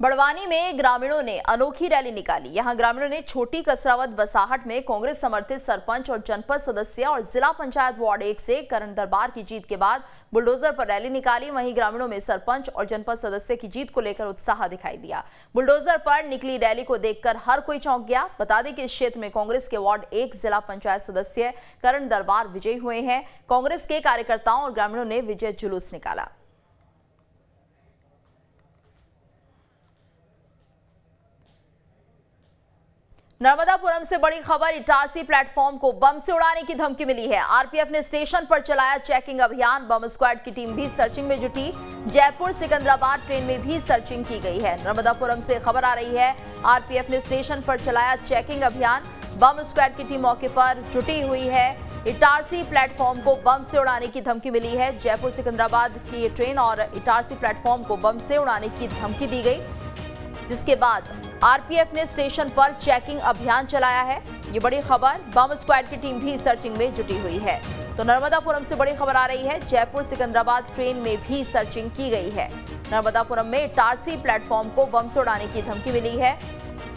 बड़वानी में ग्रामीणों ने अनोखी रैली निकाली। यहाँ ग्रामीणों ने छोटी कसरावत बसाहट में कांग्रेस समर्थित सरपंच और जनपद सदस्य और जिला पंचायत वार्ड एक से करण दरबार की जीत के बाद बुलडोजर पर रैली निकाली। वहीं ग्रामीणों में सरपंच और जनपद सदस्य की जीत को लेकर उत्साह दिखाई दिया। बुलडोजर पर निकली रैली को देखकर हर कोई चौंक गया। बता दें कि इस क्षेत्र में कांग्रेस के वार्ड एक जिला पंचायत सदस्य करण दरबार विजयी हुए हैं। कांग्रेस के कार्यकर्ताओं और ग्रामीणों ने विजय जुलूस निकाला। नर्मदापुरम से बड़ी खबर, इटारसी प्लेटफॉर्म को बम से उड़ाने की धमकी मिली है। आरपीएफ ने स्टेशन पर चलाया चेकिंग अभियान। बम स्क्वाड की टीम भी सर्चिंग में जुटी। जयपुर, सिकंदराबाद ट्रेन में भी सर्चिंग की गई है। नर्मदापुरम से खबर आ रही है, आरपीएफ ने स्टेशन पर चलाया चेकिंग अभियान। बम स्क्वाड की टीम मौके पर जुटी हुई है। इटारसी प्लेटफॉर्म को बम से उड़ाने की धमकी मिली है। जयपुर, सिकंदराबाद की ट्रेन और इटारसी प्लेटफॉर्म को बम से उड़ाने की धमकी दी गई। जिसके बाद आरपीएफ ने स्टेशन पर चेकिंग अभियान चलाया है। ये बड़ी खबर बम स्क्वाड की टीम भी सर्चिंग में जुटी हुई है। तो नर्मदापुरम से बड़ी खबर आ रही है, जयपुर सिकंदराबाद ट्रेन में भी सर्चिंग की गई है। नर्मदापुरम में इटारसी प्लेटफॉर्म को बम से उड़ाने की धमकी मिली है।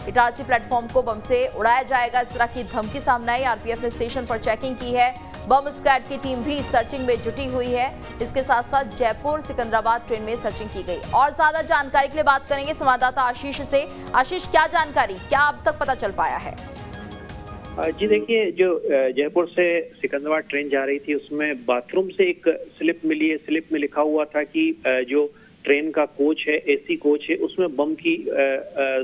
इटारसी प्लेटफॉर्म को बम से उड़ाया जाएगा, इस तरह की धमकी सामने आई। आरपीएफ ने स्टेशन पर चेकिंग की है। बम स्क्वाड की टीम भी सर्चिंग में जुटी हुई है। इसके साथ साथ जयपुर सिकंदराबाद ट्रेन में सर्चिंग की गई। और ज़्यादा जानकारी के लिए बात करेंगे संवाददाता आशीष से। आशीष, क्या जानकारी? क्या अब तक पता चल पाया है? जी देखिए, जो जयपुर से सिकंदराबाद ट्रेन जा रही थी, उसमें बाथरूम से एक स्लिप मिली है। स्लिप में लिखा हुआ था कि जो ट्रेन का कोच है एसी कोच है उसमें बम की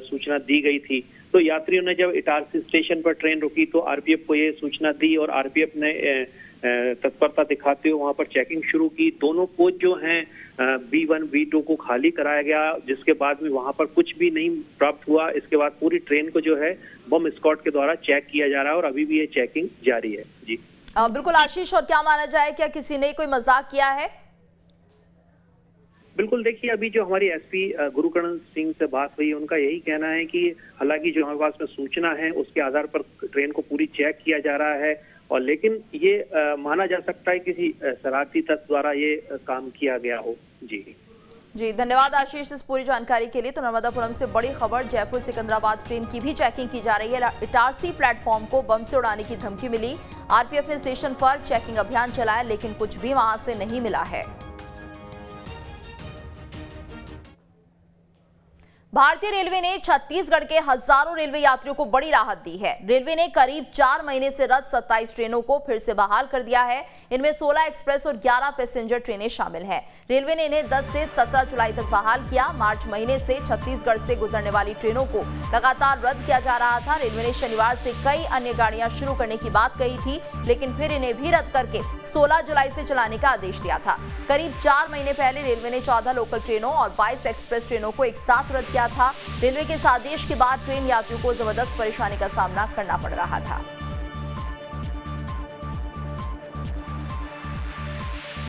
सूचना दी गई थी। तो यात्रियों ने जब इटारसी स्टेशन पर ट्रेन रुकी तो आरपीएफ को ये सूचना दी और आरपीएफ ने तत्परता दिखाते हुए वहाँ पर चेकिंग शुरू की। दोनों कोच जो हैं बी वन बी टू को खाली कराया गया जिसके बाद में वहाँ पर कुछ भी नहीं प्राप्त हुआ। इसके बाद पूरी ट्रेन को जो है बम स्कॉट के द्वारा चेक किया जा रहा है और अभी भी ये चेकिंग जारी है। जी। आ, बिल्कुल आशीष और क्या माना जाए? क्या किसी ने कोई मज़ाक किया है? बिल्कुल देखिए अभी जो हमारी एसपी गुरुकरण सिंह से बात हुई उनका यही कहना है कि हालाँकि जो हमारे पास में सूचना है उसके आधार पर ट्रेन को पूरी चेक किया जा रहा है और लेकिन ये आ, माना जा सकता है किसी शरारती तत्व द्वारा ये काम किया गया हो। जी। जी धन्यवाद आशीष इस पूरी जानकारी के लिए। तो नर्मदापुरम से बड़ी खबर जयपुर सिकंदराबाद ट्रेन की भी चेकिंग की जा रही है। इटारसी प्लेटफॉर्म को बम से उड़ाने की धमकी मिली। आरपीएफ ने स्टेशन पर चेकिंग अभियान चलाया लेकिन कुछ भी वहाँ से नहीं मिला है। भारतीय रेलवे ने छत्तीसगढ़ के हज़ारों रेलवे यात्रियों को बड़ी राहत दी है। रेलवे ने करीब चार महीने से रद्द 27 ट्रेनों को फिर से बहाल कर दिया है। इनमें 16 एक्सप्रेस और 11 पैसेंजर ट्रेनें शामिल हैं। रेलवे ने इन्हें 10 से 17 जुलाई तक बहाल किया। मार्च महीने से छत्तीसगढ़ से गुजरने वाली ट्रेनों को लगातार रद्द किया जा रहा था। रेलवे ने शनिवार से कई अन्य गाड़ियाँ शुरू करने की बात कही थी, लेकिन फिर इन्हें भी रद्द करके 16 जुलाई से चलाने का आदेश दिया था। करीब चार महीने पहले रेलवे ने 14 लोकल ट्रेनों और 22 एक्सप्रेस ट्रेनों को एक साथ रद्द किया था। रेलवे के इस आदेश के बाद ट्रेन यात्रियों को ज़बरदस्त परेशानी का सामना करना पड़ रहा था।